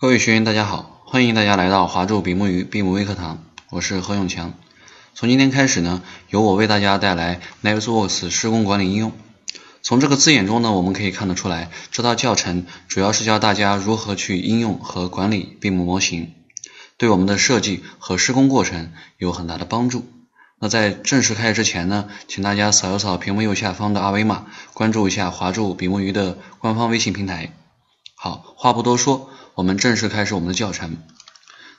各位学员，大家好，欢迎大家来到华住比目鱼闭目微课堂，我是何永强。从今天开始呢，由我为大家带来 Navisworks 施工管理应用。从这个字眼中呢，我们可以看得出来，这套教程主要是教大家如何去应用和管理闭目模型，对我们的设计和施工过程有很大的帮助。那在正式开始之前呢，请大家扫一扫屏幕右下方的二维码，关注一下华住比目鱼的官方微信平台。好，话不多说，我们正式开始我们的教程。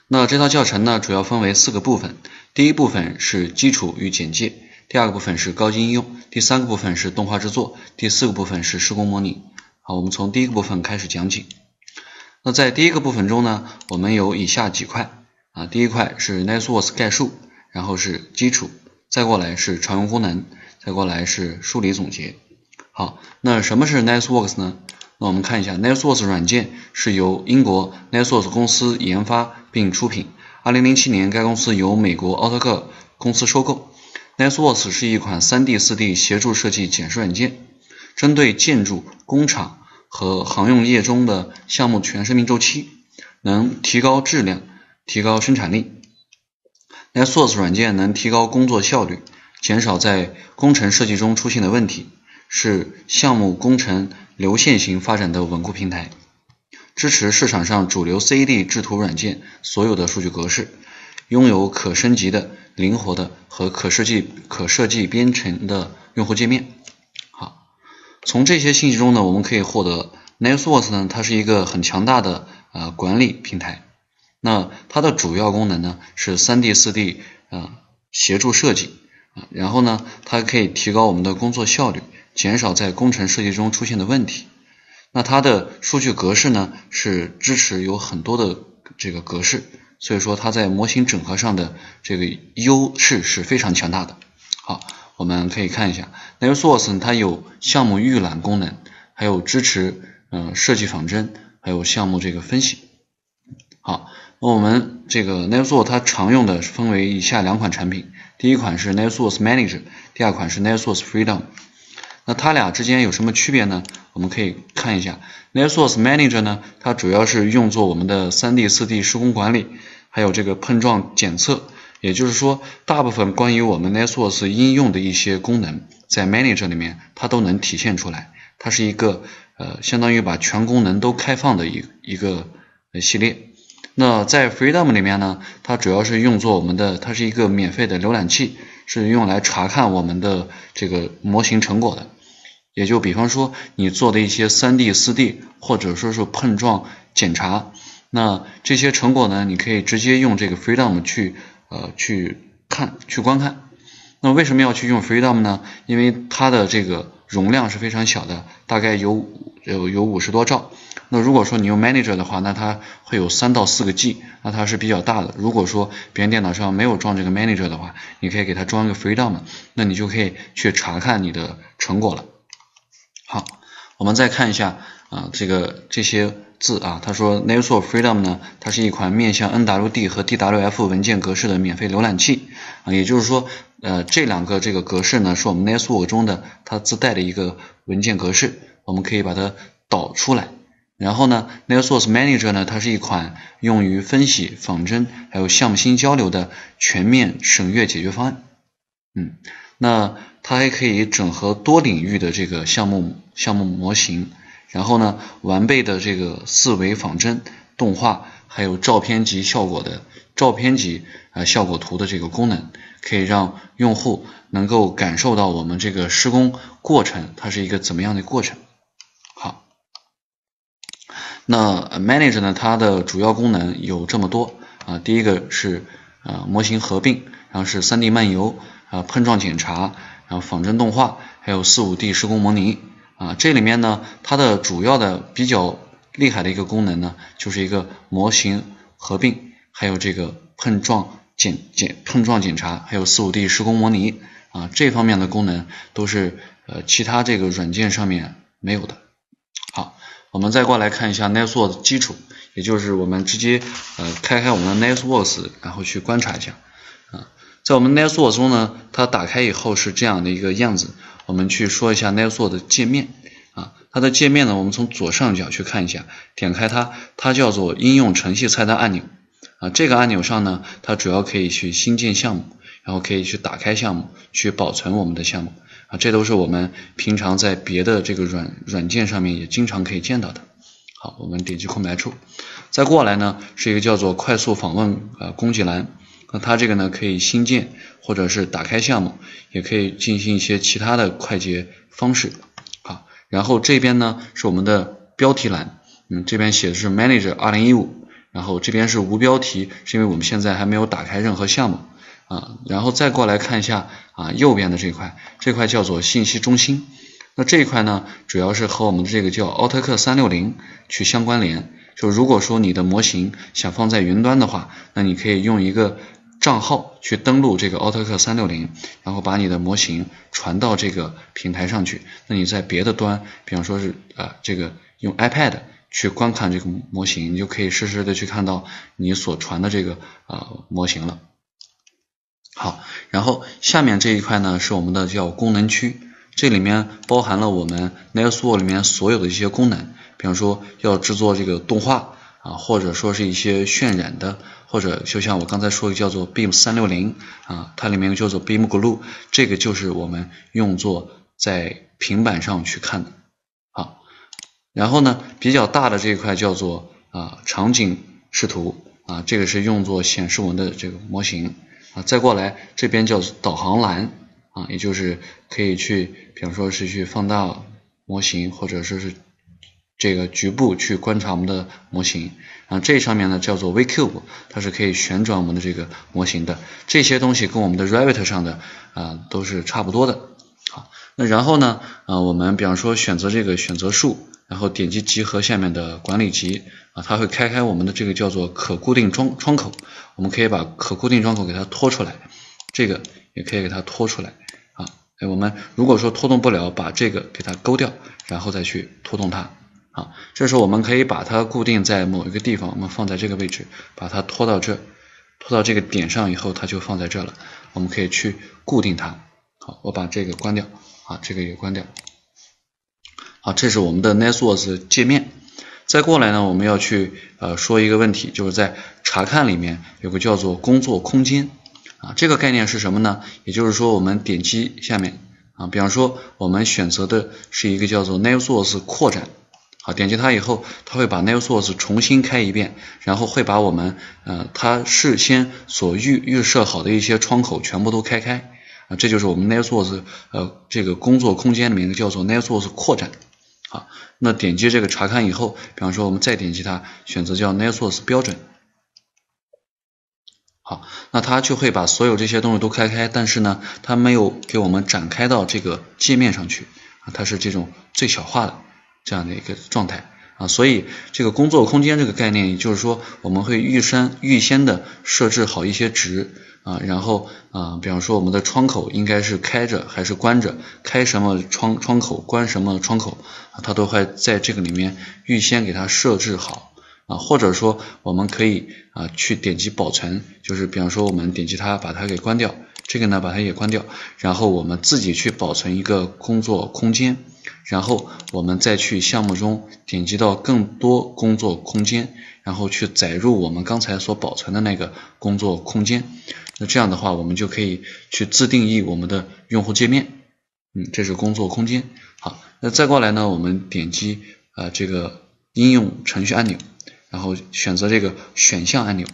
那这套教程呢，主要分为四个部分。第一部分是基础与简介，第二个部分是高级应用，第三个部分是动画制作，第四个部分是施工模拟。好，我们从第一个部分开始讲解。那在第一个部分中呢，我们有以下几块啊，第一块是 NetWorks 概述。然后是基础，再过来是常用功能，再过来是梳理总结。好，那什么是 NetWorks 呢？那我们看一下，Navisworks 软件是由英国 Navisworks 公司研发并出品。2007年，该公司由美国奥特克公司收购。Navisworks 是一款 3D、4D 协助设计检视软件，针对建筑、工厂和航用业中的项目全生命周期，能提高质量，提高生产力。Navisworks 软件能提高工作效率，减少在工程设计中出现的问题，是项目工程流线型发展的稳固平台。支持市场上主流 CAD 制图软件所有的数据格式，拥有可升级的、灵活的和可设计、可设计编程的用户界面。好，从这些信息中呢，我们可以获得 Navisworks 呢，它是一个很强大的呃管理平台。那它的主要功能呢是 3D、4D 啊协助设计啊，然后呢它可以提高我们的工作效率，减少在工程设计中出现的问题。那它的数据格式呢是支持有很多的这个格式，所以说它在模型整合上的这个优势是非常强大的。好，我们可以看一下 Navisworks 它有项目预览功能，还有支持嗯设计仿真，还有项目这个分析。好。那我们这个 Navisworks 它常用的分为以下两款产品，第一款是 Navisworks Manager，第二款是 Navisworks Freedom。那它俩之间有什么区别呢？我们可以看一下 Navisworks Manager 呢，它主要是用作我们的 3D、4D 施工管理，还有这个碰撞检测。也就是说，大部分关于我们 Navisworks 应用的一些功能，在 Manager 里面它都能体现出来。它是一个呃，相当于把全功能都开放的一一个系列。那在 Freedom 里面呢，它主要是用作我们的，它是一个免费的浏览器，是用来查看我们的这个模型成果的。也就比方说你做的一些 3D、4D 或者说是碰撞检查，那这些成果呢，你可以直接用这个 Freedom 去呃去看去观看。那为什么要去用 Freedom 呢？因为它的这个容量是非常小的，大概有有有五十多兆。那如果说你用 Manager 的话，那它会有三到四个 G，那它是比较大的。如果说别人电脑上没有装这个 Manager 的话，你可以给它装一个 Freedom，那你就可以去查看你的成果了。好，我们再看一下啊，这个这些字啊，他说 n a s o Freedom 呢，它是一款面向 NWD 和 DWF 文件格式的免费浏览器啊，也就是说，呃，这两个这个格式呢，是我们 Navisworks 中的它自带的一个文件格式，我们可以把它导出来。然后呢，Navisworks Manager 呢，它是一款用于分析、仿真还有项目新交流的全面审阅解决方案。嗯，那它还可以整合多领域的这个项目项目模型，然后呢，完备的这个四维仿真、动画还有照片级效果的照片级啊效果图的这个功能，可以让用户能够感受到我们这个施工过程它是一个怎么样的过程。那 Manage 呢？它的主要功能有这么多啊。第一个是啊模型合并，然后是 3D 漫游啊碰撞检查，然后仿真动画，还有 4-5D 施工模拟啊。这里面呢，它的主要的比较厉害的一个功能呢，就是一个模型合并，还有这个碰撞检检碰撞检查，还有 4-5D 施工模拟啊。这方面的功能都是呃其他这个软件上面没有的。我们再过来看一下 Navisworks 基础，也就是我们直接呃开开我们的 NetWorks，然后去观察一下啊，在我们 network 中呢，它打开以后是这样的一个样子。我们去说一下 network 的界面，啊，它的界面呢，我们从左上角去看一下，点开它，它叫做应用程序菜单按钮啊。这个按钮上呢，它主要可以去新建项目，然后可以去打开项目，去保存我们的项目啊。这都是我们平常在别的这个软软件上面也经常可以见到的。好，我们点击空白处，再过来呢是一个叫做快速访问呃工具栏，那它这个呢可以新建或者是打开项目，也可以进行一些其他的快捷方式。好然后这边呢是我们的标题栏，嗯，这边写的是 Manager 2015，然后这边是无标题，是因为我们现在还没有打开任何项目啊。然后再过来看一下啊，右边的这块，这块叫做信息中心。那这一块呢，主要是和我们的这个叫奥特克360去相关联。就如果说你的模型想放在云端的话，那你可以用一个。账号去登录这个奥特克三六零，然后把你的模型传到这个平台上去。那你在别的端，比方说是啊这个用 iPad 去观看这个模型，你就可以实时的去看到你所传的这个啊模型了。好，然后下面这一块呢是我们的叫功能区，这里面包含了我们 Nailsword 里面所有的一些功能，比方说要制作这个动画啊，或者说是一些渲染的。或者就像我刚才说的叫做 Beam 三六零啊，它里面叫做 Beam Glue，这个就是我们用作在平板上去看的啊。然后呢，比较大的这一块叫做啊场景视图啊，这个是用作显示文的这个模型啊。再过来这边叫导航栏啊，也就是可以去，比方说是去放大模型，或者说是。这个局部去观察我们的模型，啊，这上面呢叫做 VCube，它是可以旋转我们的这个模型的。这些东西跟我们的 Revit 上的啊都是差不多的。然后呢，啊，我们比方说选择这个选择树，然后点击集合下面的管理集，啊，它会开开我们的这个叫做可固定窗窗口，我们可以把可固定窗口给它拖出来，这个也可以给它拖出来。啊，哎，我们如果说拖动不了，把这个给它勾掉，然后再去拖动它。啊，这时候我们可以把它固定在某一个地方，我们放在这个位置，把它拖到这，拖到这个点上以后，它就放在这了。我们可以去固定它。好，我把这个关掉，啊，这个也关掉。好，这是我们的 Nailsworks 界面。再过来呢，我们要去呃说一个问题，就是在查看里面有个叫做工作空间啊，这个概念是什么呢？也就是说，我们点击下面啊，比方说我们选择的是一个叫做 Nailsworks 扩展。好，点击它以后，它会把 Nailsworks 重新开一遍，然后会把我们呃它事先所预预设好的一些窗口全部都开开这就是我们 Nailsworks 呃这个工作空间里面的叫做 Nailsworks 扩展。好，那点击这个查看以后，比方说我们再点击它，选择叫 Nailsworks 标准。好，那它就会把所有这些东西都开开，但是呢，它没有给我们展开到这个界面上去啊，它是这种最小化的。这样的一个状态啊，所以这个工作空间这个概念，也就是说我们会预先预先的设置好一些值啊，然后啊，比方说我们的窗口应该是开着还是关着，开什么窗窗口，关什么窗口啊，它都会在这个里面预先给它设置好啊，或者说我们可以啊去点击保存，就是比方说我们点击它把它给关掉，这个呢把它也关掉，然后我们自己去保存一个工作空间。然后我们再去项目中点击到更多工作空间，然后去载入我们刚才所保存的那个工作空间。那这样的话，我们就可以去自定义我们的用户界面。嗯，这是工作空间。好，那再过来呢，我们点击啊这个应用程序按钮，然后选择这个选项按钮。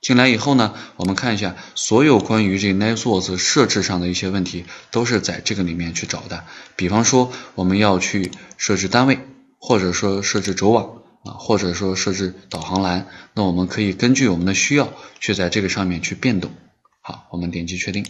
进来以后呢，我们看一下所有关于这 Nailsworks 设置上的一些问题，都是在这个里面去找的。比方说，我们要去设置单位，或者说设置轴网啊，或者说设置导航栏，那我们可以根据我们的需要去在这个上面去变动。好，我们点击确定。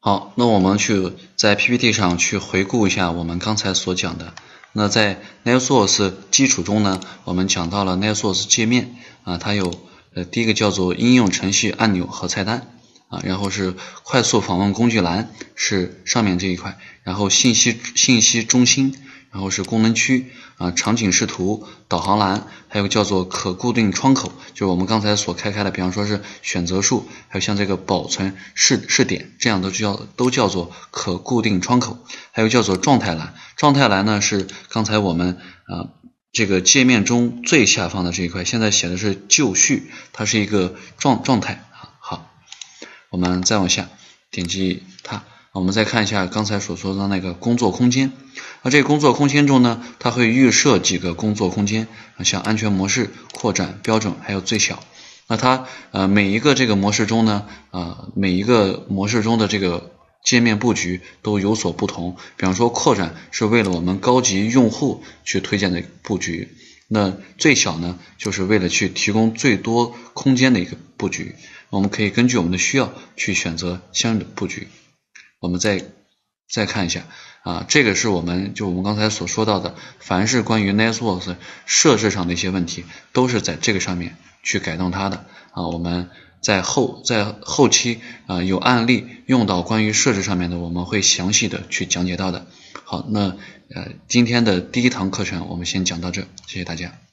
好，那我们去在 PPT 上去回顾一下我们刚才所讲的。那在 Nailsworks 基础中呢，我们讲到了 Nailsworks 界面啊，它有呃第一个叫做应用程序按钮和菜单啊，然后是快速访问工具栏是上面这一块，然后信息信息中心，然后是功能区啊，场景视图、导航栏，还有叫做可固定窗口，就是我们刚才所开开的，比方说是选择数，还有像这个保存试试点，这样都叫都叫做可固定窗口。还有叫做状态栏，状态栏呢是刚才我们啊这个界面中最下方的这一块，现在写的是就绪，它是一个状状态啊。好，我们再往下点击它。我们再看一下刚才所说的那个工作空间，那这个工作空间中呢，它会预设几个工作空间，像安全模式、扩展、标准，还有最小。那它呃每一个这个模式中呢，啊每一个模式中的这个界面布局都有所不同。比方说扩展是为了我们高级用户去推荐的布局，那最小呢就是为了去提供最多空间的一个布局。我们可以根据我们的需要去选择相应的布局。我们再再看一下啊，这个是我们就我们刚才所说到的，凡是关于 network 设置上的一些问题，都是在这个上面去改动它的啊。我们在后在后期啊有案例用到关于设置上面的，我们会详细的去讲解到的。好，那呃今天的第一堂课程我们先讲到这，谢谢大家。